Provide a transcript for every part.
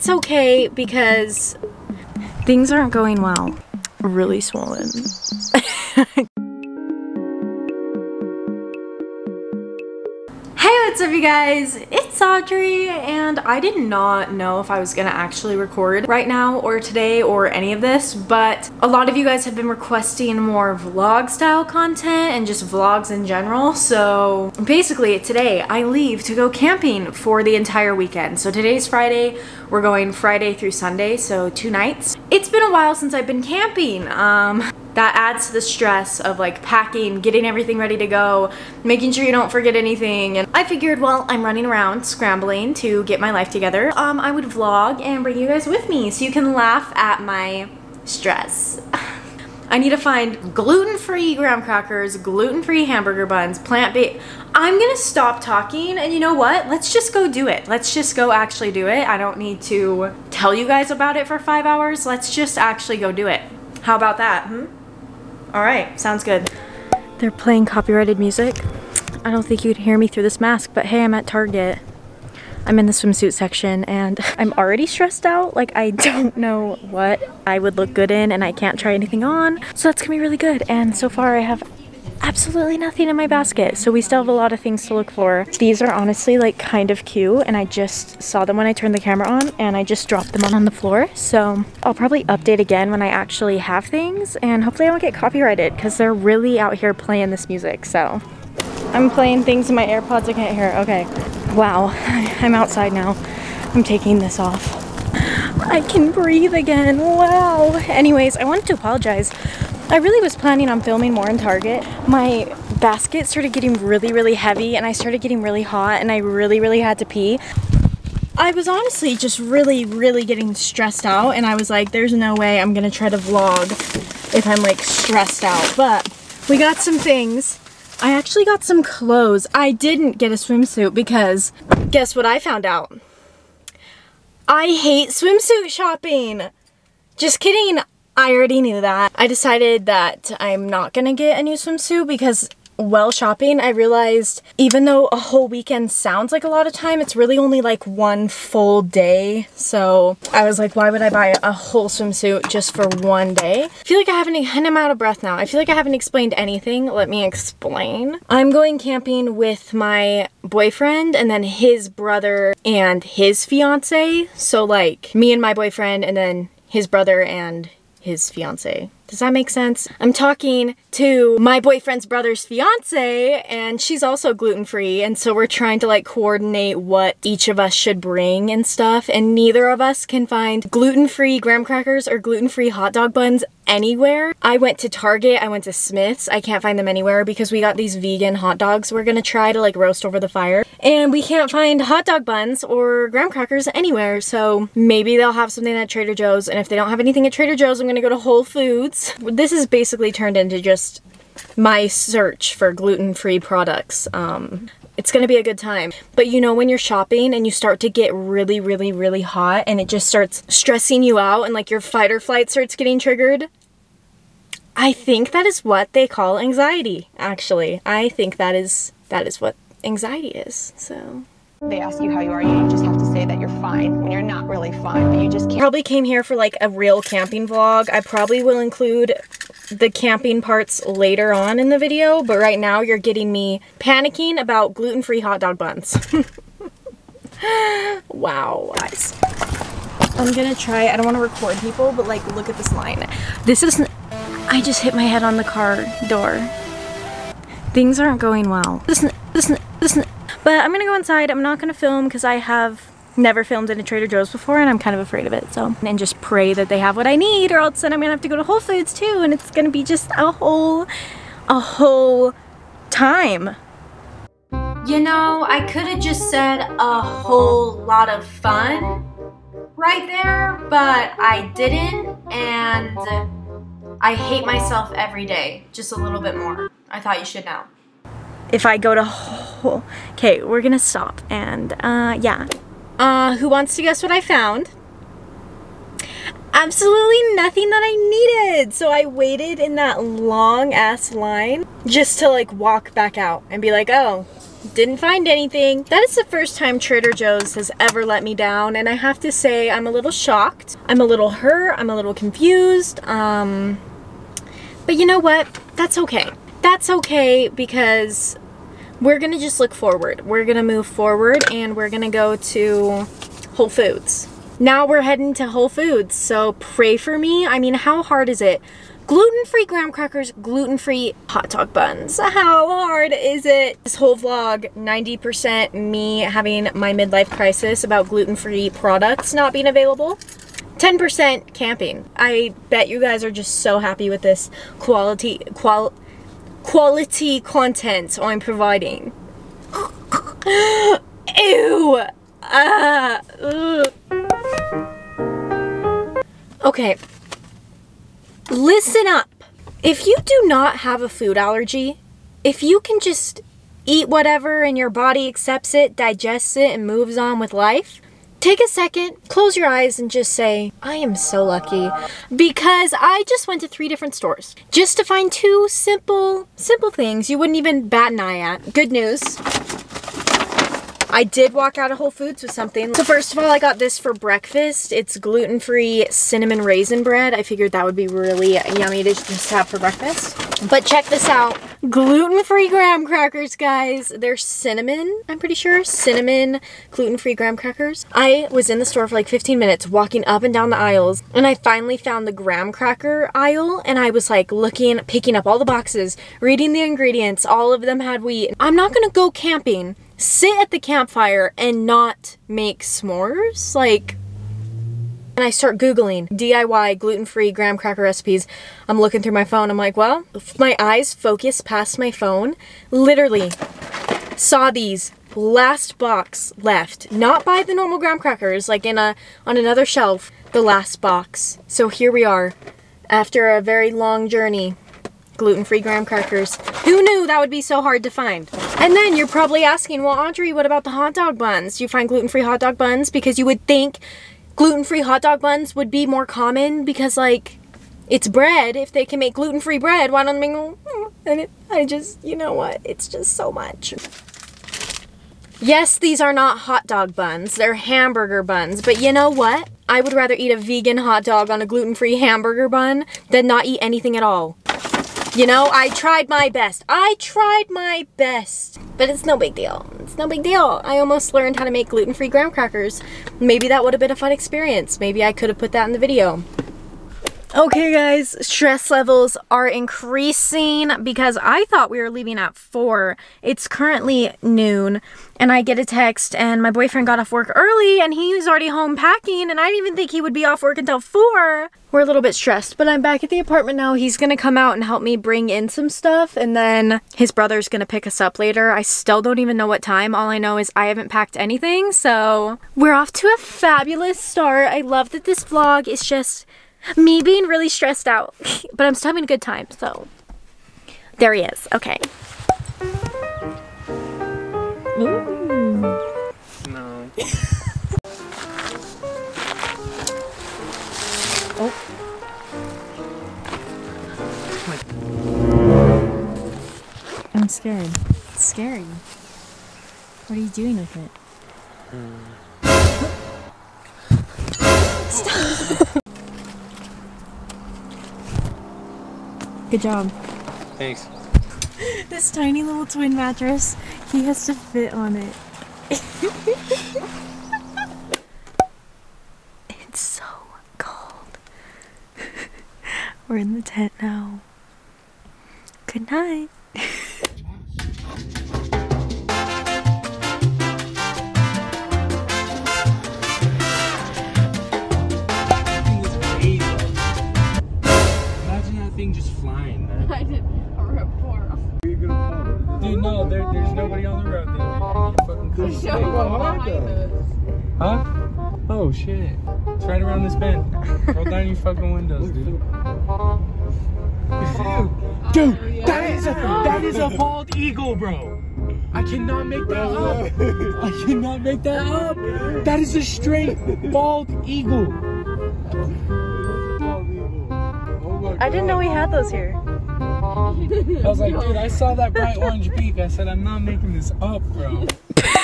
that's okay because things aren't going well. Really swollen. Hey, what's up you guys? It's Audrey and I did not know if I was gonna actually record right now or today or any of this, but a lot of you guys have been requesting more vlog style content and just vlogs in general. So basically today I leave to go camping for the entire weekend. So today's Friday, we're going Friday through Sunday, so two nights. Been a while since I've been camping. Um, that adds to the stress of like packing, getting everything ready to go, making sure you don't forget anything. And I figured while I'm running around scrambling to get my life together, um, I would vlog and bring you guys with me so you can laugh at my stress. I need to find gluten-free graham crackers, gluten-free hamburger buns, plant-based. I'm gonna stop talking and you know what? Let's just go do it. Let's just go actually do it. I don't need to tell you guys about it for five hours. Let's just actually go do it. How about that, hmm? All right, sounds good. They're playing copyrighted music. I don't think you can hear me through this mask, but hey, I'm at Target. I'm in the swimsuit section and I'm already stressed out. Like I don't know what I would look good in and I can't try anything on. So that's gonna be really good. And so far I have absolutely nothing in my basket. So we still have a lot of things to look for. These are honestly like kind of cute and I just saw them when I turned the camera on and I just dropped them on the floor. So I'll probably update again when I actually have things and hopefully I won't get copyrighted because they're really out here playing this music. So I'm playing things in my AirPods I can't hear. Okay. Wow. I'm outside now. I'm taking this off. I can breathe again. Wow. Anyways, I wanted to apologize I really was planning on filming more in Target. My basket started getting really, really heavy and I started getting really hot and I really, really had to pee. I was honestly just really, really getting stressed out and I was like, there's no way I'm gonna try to vlog if I'm like stressed out. But we got some things. I actually got some clothes. I didn't get a swimsuit because guess what I found out? I hate swimsuit shopping. Just kidding. I already knew that. I decided that I'm not gonna get a new swimsuit because while shopping, I realized even though a whole weekend sounds like a lot of time, it's really only like one full day. So I was like, why would I buy a whole swimsuit just for one day? I feel like I haven't, and I'm out of breath now. I feel like I haven't explained anything. Let me explain. I'm going camping with my boyfriend and then his brother and his fiance. So like me and my boyfriend and then his brother and his fiance. Does that make sense? I'm talking to my boyfriend's brother's fiance and she's also gluten-free and so we're trying to like coordinate what each of us should bring and stuff and neither of us can find gluten-free graham crackers or gluten-free hot dog buns anywhere. I went to Target, I went to Smith's, I can't find them anywhere because we got these vegan hot dogs we're gonna try to like roast over the fire and we can't find hot dog buns or graham crackers anywhere so maybe they'll have something at Trader Joe's and if they don't have anything at Trader Joe's I'm gonna go to Whole Foods this is basically turned into just my search for gluten-free products. Um, it's gonna be a good time. But you know when you're shopping and you start to get really, really, really hot and it just starts stressing you out and like your fight or flight starts getting triggered? I think that is what they call anxiety, actually. I think that is that is what anxiety is, so... They ask you how you are, you just have to say that you're fine when you're not really fine, but you just can't. Probably came here for like a real camping vlog. I probably will include the camping parts later on in the video, but right now you're getting me panicking about gluten-free hot dog buns. wow, guys. I'm gonna try, I don't wanna record people, but like look at this line. This is, I just hit my head on the car door. Things aren't going well. This, this, this, but I'm gonna go inside. I'm not gonna film because I have never filmed in a Trader Joe's before and I'm kind of afraid of it. So, and just pray that they have what I need or else then I'm gonna have to go to Whole Foods too and it's gonna be just a whole, a whole time. You know, I could have just said a whole lot of fun right there, but I didn't and I hate myself every day, just a little bit more. I thought you should know if I go to okay we're gonna stop and uh yeah uh who wants to guess what I found absolutely nothing that I needed so I waited in that long ass line just to like walk back out and be like oh Didn't find anything. That is the first time Trader Joe's has ever let me down, and I have to say I'm a little shocked. I'm a little hurt. I'm a little confused. Um, but you know what? That's okay. That's okay because we're gonna just look forward. We're gonna move forward and we're gonna go to Whole Foods. Now we're heading to Whole Foods, so pray for me. I mean, how hard is it? gluten-free graham crackers, gluten-free hot dog buns. How hard is it? This whole vlog, 90% me having my midlife crisis about gluten-free products not being available. 10% camping. I bet you guys are just so happy with this quality qual quality content I'm providing. Ew! Ah! Okay, Listen up. If you do not have a food allergy, if you can just eat whatever and your body accepts it, digests it, and moves on with life, take a second, close your eyes, and just say, I am so lucky. Because I just went to three different stores just to find two simple, simple things you wouldn't even bat an eye at. Good news. I did walk out of Whole Foods with something. So first of all, I got this for breakfast. It's gluten-free cinnamon raisin bread. I figured that would be really yummy to just have for breakfast. But check this out. Gluten-free graham crackers, guys. They're cinnamon, I'm pretty sure. Cinnamon gluten-free graham crackers. I was in the store for like 15 minutes walking up and down the aisles and I finally found the graham cracker aisle and I was like looking, picking up all the boxes, reading the ingredients. All of them had wheat. I'm not gonna go camping sit at the campfire and not make s'mores? Like, and I start Googling DIY gluten-free graham cracker recipes. I'm looking through my phone. I'm like, well, my eyes focus past my phone. Literally saw these last box left. Not by the normal graham crackers, like in a on another shelf, the last box. So here we are after a very long journey gluten-free graham crackers. Who knew that would be so hard to find? And then you're probably asking, well, Audrey, what about the hot dog buns? Do you find gluten-free hot dog buns? Because you would think gluten-free hot dog buns would be more common because, like, it's bread. If they can make gluten-free bread, why don't they make... And it, I just, you know what? It's just so much. Yes, these are not hot dog buns. They're hamburger buns. But you know what? I would rather eat a vegan hot dog on a gluten-free hamburger bun than not eat anything at all. You know, I tried my best. I tried my best. But it's no big deal. It's no big deal. I almost learned how to make gluten-free graham crackers. Maybe that would have been a fun experience. Maybe I could have put that in the video. Okay guys, stress levels are increasing because I thought we were leaving at 4. It's currently noon and I get a text and my boyfriend got off work early and he was already home packing and I didn't even think he would be off work until 4. We're a little bit stressed, but I'm back at the apartment now. He's gonna come out and help me bring in some stuff and then his brother's gonna pick us up later. I still don't even know what time. All I know is I haven't packed anything, so we're off to a fabulous start. I love that this vlog is just me being really stressed out, but I'm still having a good time, so there he is. Okay. Ooh. No. oh. I'm scared. It's scary. What are you doing with it? Hmm. Stop. Good job. Thanks. this tiny little twin mattress, he has to fit on it. it's so cold. We're in the tent now. Good night. Huh? Oh shit. It's right around this bend. Roll down your fucking windows, dude. Dude, oh, that is a that is a bald eagle, bro. I cannot make that up. I cannot make that up. That is a straight bald eagle. I didn't know we had those here. I was like, dude, I saw that bright orange beak. I said, I'm not making this up, bro.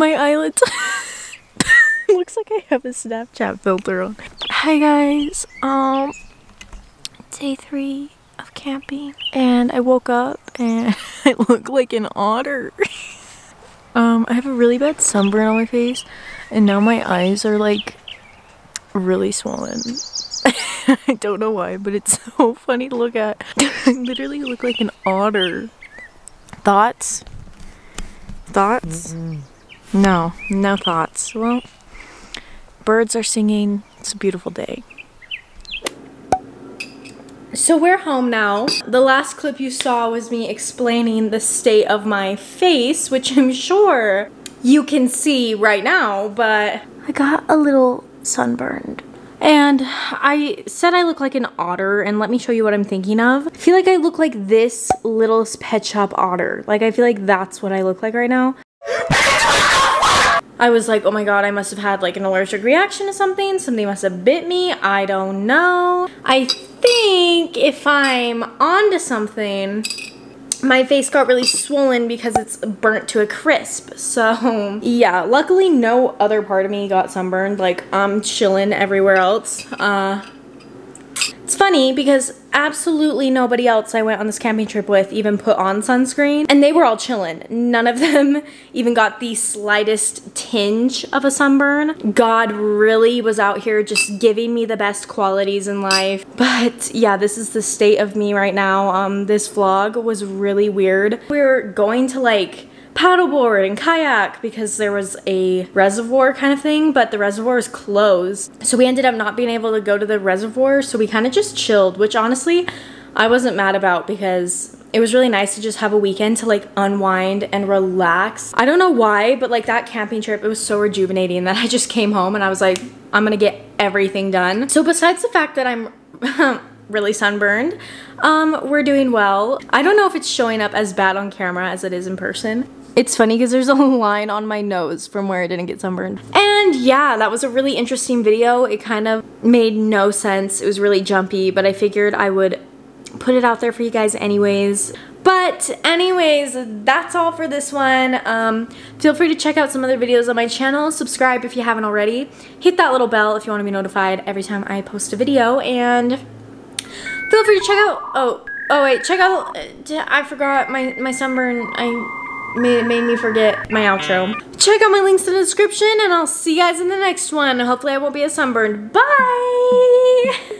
My eyelids. Looks like I have a Snapchat filter on. Hi guys. Um, day three of camping, and I woke up and I look like an otter. um, I have a really bad sunburn on my face, and now my eyes are like really swollen. I don't know why, but it's so funny to look at. I literally look like an otter. Thoughts? Thoughts? No, no thoughts. Well, birds are singing. It's a beautiful day. So we're home now. The last clip you saw was me explaining the state of my face, which I'm sure you can see right now, but I got a little sunburned. And I said I look like an otter, and let me show you what I'm thinking of. I feel like I look like this little pet shop otter. Like, I feel like that's what I look like right now. I was like, oh my god, I must have had like an allergic reaction to something. Something must have bit me. I don't know. I think if I'm onto something, my face got really swollen because it's burnt to a crisp. So yeah, luckily no other part of me got sunburned. Like I'm chilling everywhere else. Uh, funny because absolutely nobody else I went on this camping trip with even put on sunscreen and they were all chilling. None of them even got the slightest tinge of a sunburn. God really was out here just giving me the best qualities in life. But yeah, this is the state of me right now. Um, this vlog was really weird. We were going to like paddleboard and kayak because there was a reservoir kind of thing, but the reservoir is closed. So we ended up not being able to go to the reservoir, so we kind of just chilled, which honestly, I wasn't mad about because it was really nice to just have a weekend to like unwind and relax. I don't know why, but like that camping trip, it was so rejuvenating that I just came home and I was like, I'm gonna get everything done. So besides the fact that I'm really sunburned, um, we're doing well. I don't know if it's showing up as bad on camera as it is in person. It's funny because there's a line on my nose from where I didn't get sunburned. And yeah, that was a really interesting video. It kind of made no sense. It was really jumpy, but I figured I would put it out there for you guys anyways. But anyways, that's all for this one. Um, feel free to check out some other videos on my channel. Subscribe if you haven't already. Hit that little bell if you want to be notified every time I post a video. And feel free to check out, oh, oh wait, check out, I forgot my, my sunburn, I made, made me forget my outro. Check out my links in the description and I'll see you guys in the next one. Hopefully I won't be as sunburned. Bye!